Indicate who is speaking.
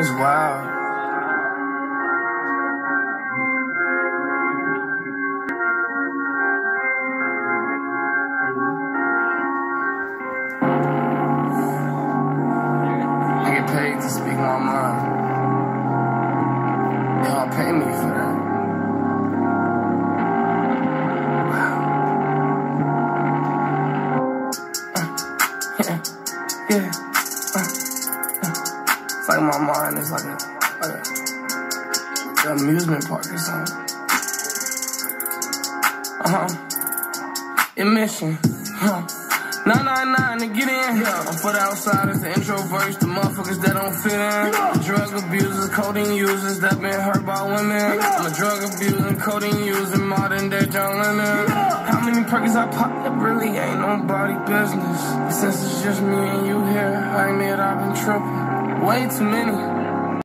Speaker 1: It's wild. I get paid to speak my mind. They all pay me for that. yeah. Uh. It's like my mind is like a, like a, an amusement park or something. Uh huh. Admission. Huh. 999 to get in. Yeah. I'm for the outsiders, the introverts, the motherfuckers that don't fit in. Yeah. Drug abusers, codeine users that been hurt by women. Yeah. I'm a drug abusing, codeine using, modern day John Lennon. Yeah. How many perkins I pop? That really ain't nobody business. Since it's just me and you here, I admit I've been tripping. Way too many.